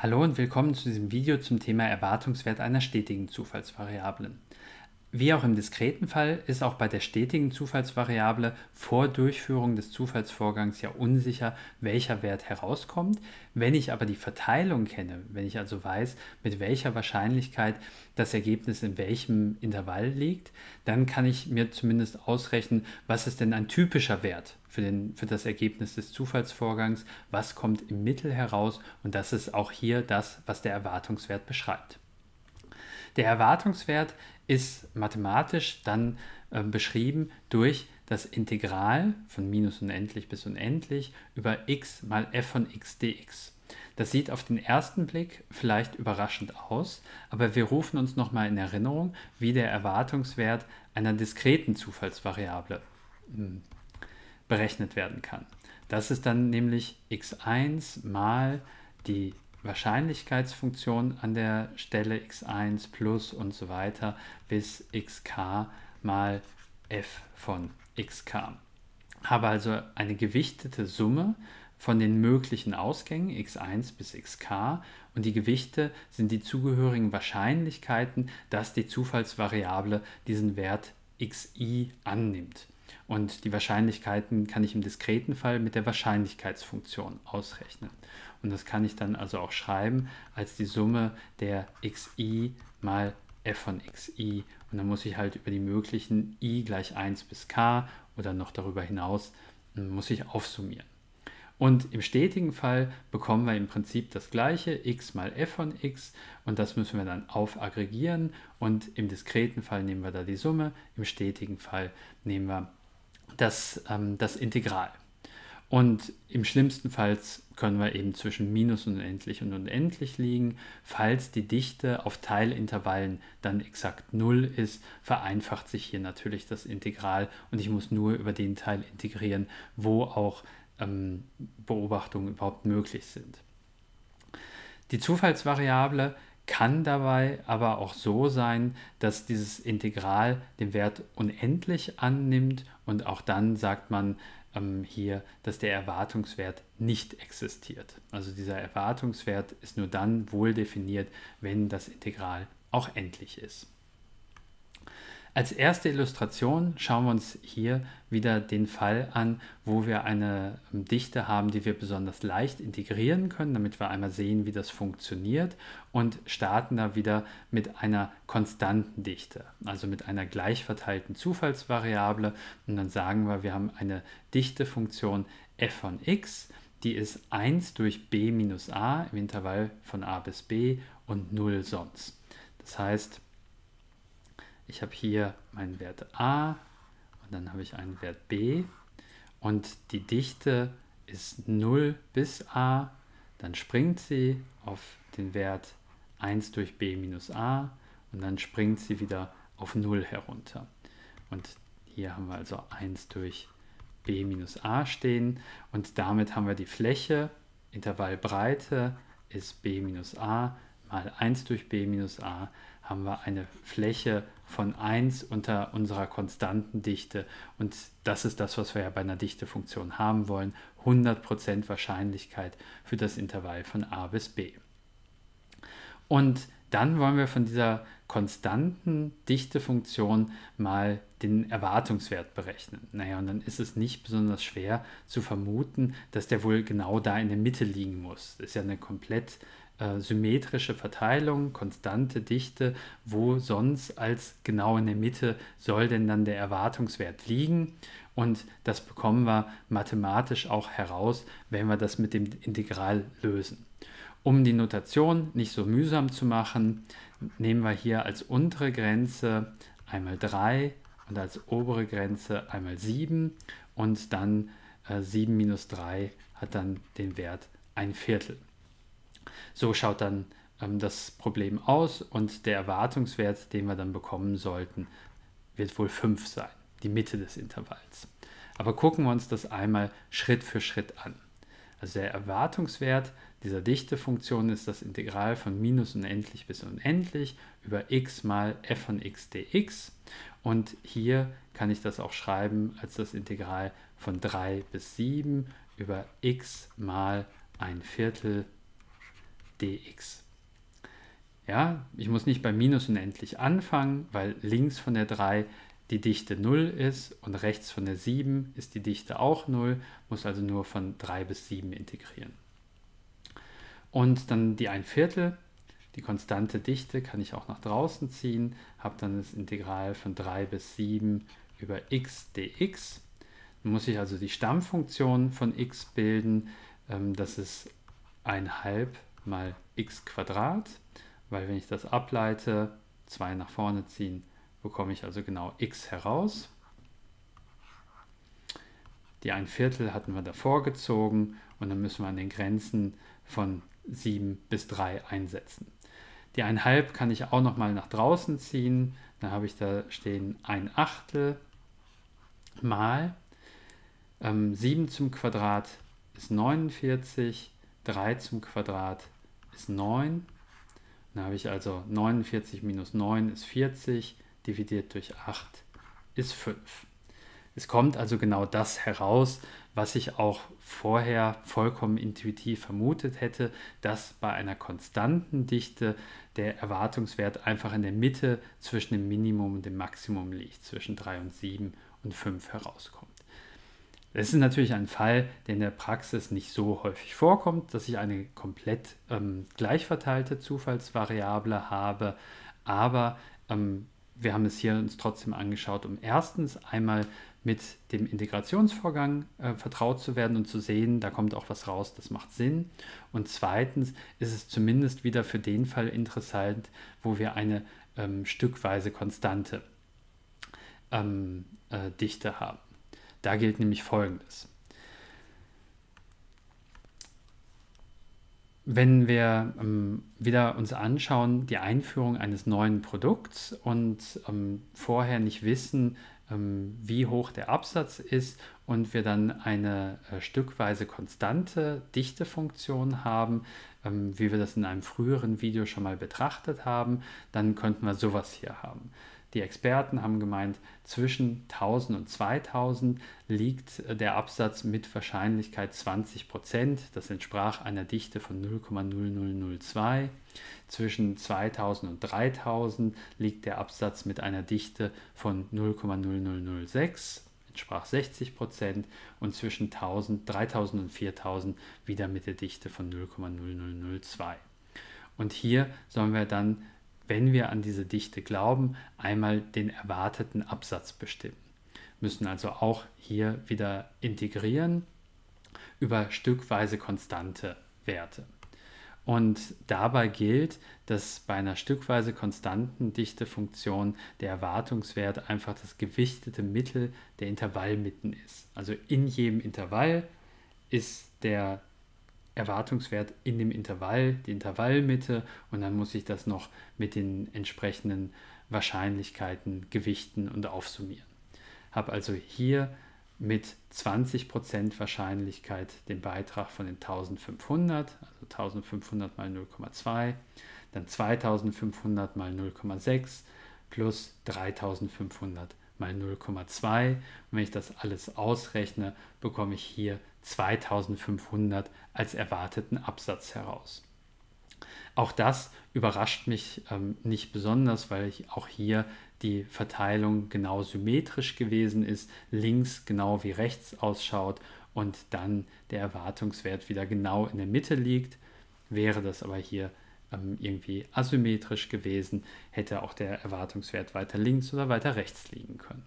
Hallo und willkommen zu diesem Video zum Thema Erwartungswert einer stetigen Zufallsvariable. Wie auch im diskreten Fall ist auch bei der stetigen Zufallsvariable vor Durchführung des Zufallsvorgangs ja unsicher, welcher Wert herauskommt. Wenn ich aber die Verteilung kenne, wenn ich also weiß, mit welcher Wahrscheinlichkeit das Ergebnis in welchem Intervall liegt, dann kann ich mir zumindest ausrechnen, was ist denn ein typischer Wert für, den, für das Ergebnis des Zufallsvorgangs, was kommt im Mittel heraus und das ist auch hier das, was der Erwartungswert beschreibt. Der Erwartungswert ist mathematisch dann äh, beschrieben durch das Integral von minus unendlich bis unendlich über x mal f von x dx. Das sieht auf den ersten Blick vielleicht überraschend aus, aber wir rufen uns nochmal in Erinnerung, wie der Erwartungswert einer diskreten Zufallsvariable hm, berechnet werden kann. Das ist dann nämlich x1 mal die Wahrscheinlichkeitsfunktion an der Stelle x1 plus und so weiter bis xk mal f von xk. Habe also eine gewichtete Summe von den möglichen Ausgängen x1 bis xk und die Gewichte sind die zugehörigen Wahrscheinlichkeiten, dass die Zufallsvariable diesen Wert xi annimmt. Und die Wahrscheinlichkeiten kann ich im diskreten Fall mit der Wahrscheinlichkeitsfunktion ausrechnen. Und das kann ich dann also auch schreiben als die Summe der xi mal f von xi. Und dann muss ich halt über die möglichen i gleich 1 bis k oder noch darüber hinaus hm, muss ich aufsummieren. Und im stetigen Fall bekommen wir im Prinzip das gleiche, x mal f von x, und das müssen wir dann aufaggregieren. Und im diskreten Fall nehmen wir da die Summe, im stetigen Fall nehmen wir das, ähm, das Integral. Und im schlimmsten Fall können wir eben zwischen minus unendlich und unendlich liegen. Falls die Dichte auf Teilintervallen dann exakt 0 ist, vereinfacht sich hier natürlich das Integral und ich muss nur über den Teil integrieren, wo auch ähm, Beobachtungen überhaupt möglich sind. Die Zufallsvariable kann dabei aber auch so sein, dass dieses Integral den Wert unendlich annimmt und auch dann sagt man ähm, hier, dass der Erwartungswert nicht existiert. Also dieser Erwartungswert ist nur dann wohl definiert, wenn das Integral auch endlich ist. Als erste Illustration schauen wir uns hier wieder den Fall an, wo wir eine ähm, Dichte haben, die wir besonders leicht integrieren können, damit wir einmal sehen, wie das funktioniert und starten da wieder mit einer konstanten Dichte, also mit einer gleich verteilten Zufallsvariable und dann sagen wir, wir haben eine Dichtefunktion f von x, die ist 1 durch b minus a im Intervall von a bis b und 0 sonst. Das heißt, ich habe hier meinen Wert a und dann habe ich einen Wert b. Und die Dichte ist 0 bis a, dann springt sie auf den Wert 1 durch b minus a und dann springt sie wieder auf 0 herunter. Und hier haben wir also 1 durch b minus a stehen. Und damit haben wir die Fläche, Intervallbreite ist b minus a mal 1 durch b minus a haben wir eine Fläche von 1 unter unserer konstanten Dichte. Und das ist das, was wir ja bei einer Dichtefunktion haben wollen. 100% Wahrscheinlichkeit für das Intervall von a bis b. Und dann wollen wir von dieser konstanten Dichtefunktion mal den Erwartungswert berechnen. Naja, und dann ist es nicht besonders schwer zu vermuten, dass der wohl genau da in der Mitte liegen muss. Das ist ja eine komplett äh, symmetrische Verteilung, konstante Dichte, wo sonst als genau in der Mitte soll denn dann der Erwartungswert liegen. Und das bekommen wir mathematisch auch heraus, wenn wir das mit dem Integral lösen. Um die Notation nicht so mühsam zu machen, nehmen wir hier als untere Grenze einmal 3 und als obere Grenze einmal 7 und dann äh, 7 minus 3 hat dann den Wert ein Viertel. So schaut dann ähm, das Problem aus und der Erwartungswert, den wir dann bekommen sollten, wird wohl 5 sein, die Mitte des Intervalls. Aber gucken wir uns das einmal Schritt für Schritt an. Also der Erwartungswert dieser Dichtefunktion ist das Integral von minus unendlich bis unendlich über x mal f von x dx. Und hier kann ich das auch schreiben als das Integral von 3 bis 7 über x mal ein Viertel dx. Ja, ich muss nicht bei minus unendlich anfangen, weil links von der 3 die Dichte 0 ist und rechts von der 7 ist die Dichte auch 0, muss also nur von 3 bis 7 integrieren. Und dann die 1 Viertel, die konstante Dichte kann ich auch nach draußen ziehen, habe dann das Integral von 3 bis 7 über x dx. Dann muss ich also die Stammfunktion von x bilden, ähm, das ist 1 halb mal x Quadrat weil wenn ich das ableite, 2 nach vorne ziehen, bekomme ich also genau x heraus. Die ein Viertel hatten wir davor gezogen und dann müssen wir an den Grenzen von 7 bis 3 einsetzen. Die 1,5 kann ich auch nochmal nach draußen ziehen. Dann habe ich da stehen 1 Achtel mal ähm, 7 zum Quadrat ist 49, 3 zum Quadrat ist 9 dann habe ich also 49 minus 9 ist 40, dividiert durch 8 ist 5. Es kommt also genau das heraus, was ich auch vorher vollkommen intuitiv vermutet hätte, dass bei einer konstanten Dichte der Erwartungswert einfach in der Mitte zwischen dem Minimum und dem Maximum liegt, zwischen 3 und 7 und 5 herauskommt. Das ist natürlich ein Fall, der in der Praxis nicht so häufig vorkommt, dass ich eine komplett ähm, gleich verteilte Zufallsvariable habe, aber ähm, wir haben es hier uns trotzdem angeschaut, um erstens einmal mit dem Integrationsvorgang äh, vertraut zu werden und zu sehen, da kommt auch was raus, das macht Sinn. Und zweitens ist es zumindest wieder für den Fall interessant, wo wir eine ähm, stückweise konstante ähm, äh, Dichte haben. Da gilt nämlich Folgendes. Wenn wir ähm, wieder uns anschauen, die Einführung eines neuen Produkts und ähm, vorher nicht wissen, wie hoch der Absatz ist und wir dann eine äh, stückweise konstante Dichtefunktion haben, ähm, wie wir das in einem früheren Video schon mal betrachtet haben, dann könnten wir sowas hier haben. Die Experten haben gemeint, zwischen 1000 und 2000 liegt der Absatz mit Wahrscheinlichkeit 20 Prozent. Das entsprach einer Dichte von 0,0002. Zwischen 2000 und 3000 liegt der Absatz mit einer Dichte von 0,0006 entsprach 60 Prozent und zwischen 1000, 3000 und 4000 wieder mit der Dichte von 0,0002. Und hier sollen wir dann wenn wir an diese Dichte glauben, einmal den erwarteten Absatz bestimmen. Müssen also auch hier wieder integrieren über stückweise konstante Werte. Und dabei gilt, dass bei einer stückweise konstanten Dichtefunktion der Erwartungswert einfach das gewichtete Mittel der Intervallmitten ist. Also in jedem Intervall ist der Erwartungswert in dem Intervall, die Intervallmitte und dann muss ich das noch mit den entsprechenden Wahrscheinlichkeiten gewichten und aufsummieren. Habe also hier mit 20% Wahrscheinlichkeit den Beitrag von den 1500, also 1500 mal 0,2, dann 2500 mal 0,6 plus 3500 mal 0,2. Und wenn ich das alles ausrechne, bekomme ich hier 2500 als erwarteten Absatz heraus. Auch das überrascht mich ähm, nicht besonders, weil ich auch hier die Verteilung genau symmetrisch gewesen ist, links genau wie rechts ausschaut und dann der Erwartungswert wieder genau in der Mitte liegt. Wäre das aber hier ähm, irgendwie asymmetrisch gewesen, hätte auch der Erwartungswert weiter links oder weiter rechts liegen können.